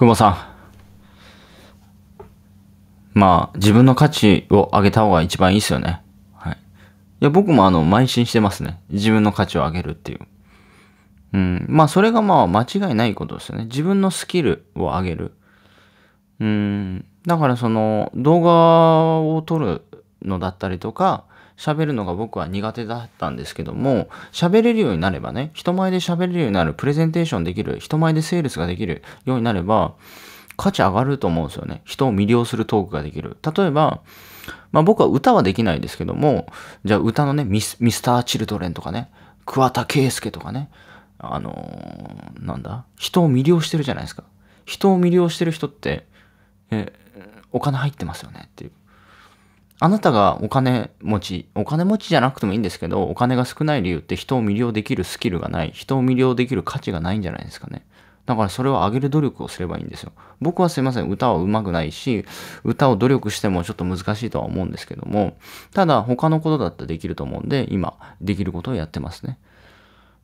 久保さん。まあ、自分の価値を上げた方が一番いいですよね。はい。いや、僕もあの、邁進してますね。自分の価値を上げるっていう。うん。まあ、それがまあ、間違いないことですよね。自分のスキルを上げる。うん。だからその、動画を撮るのだったりとか、喋るのが僕は苦手だったんですけども、喋れるようになればね、人前で喋れるようになる、プレゼンテーションできる、人前でセールスができるようになれば、価値上がると思うんですよね。人を魅了するトークができる。例えば、まあ僕は歌はできないですけども、じゃあ歌のね、ミスミスター・チルドレンとかね、桑田佳祐とかね、あのー、なんだ、人を魅了してるじゃないですか。人を魅了してる人って、え、お金入ってますよねっていう。あなたがお金持ち、お金持ちじゃなくてもいいんですけど、お金が少ない理由って人を魅了できるスキルがない、人を魅了できる価値がないんじゃないですかね。だからそれを上げる努力をすればいいんですよ。僕はすいません、歌は上手くないし、歌を努力してもちょっと難しいとは思うんですけども、ただ他のことだったらできると思うんで、今、できることをやってますね。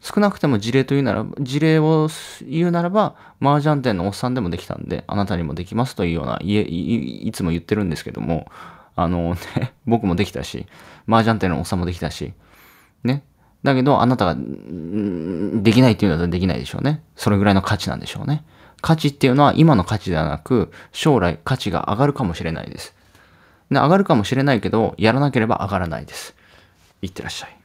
少なくても事例というなら、事例を言うならば、麻雀店のおっさんでもできたんで、あなたにもできますというような、いいいつも言ってるんですけども、あのね、僕もできたし、麻雀店のおっさんもできたし、ね。だけど、あなたが、できないっていうのはできないでしょうね。それぐらいの価値なんでしょうね。価値っていうのは今の価値ではなく、将来価値が上がるかもしれないです。で、上がるかもしれないけど、やらなければ上がらないです。いってらっしゃい。